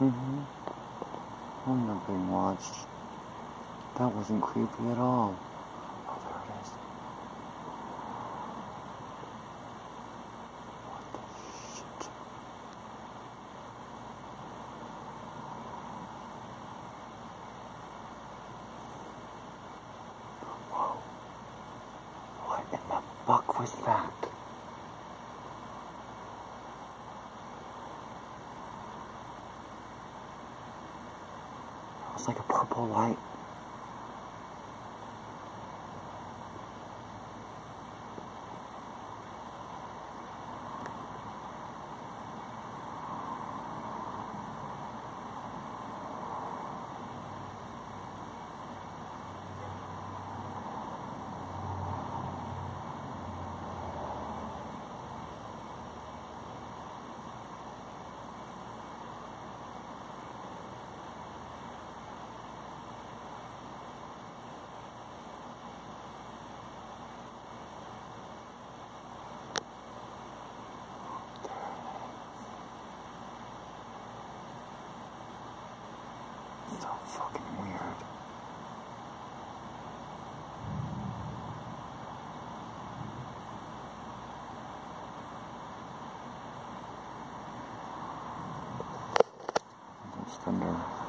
Mm-hmm. I'm not being watched. That wasn't creepy at all. It was like a purple light. It's thunder.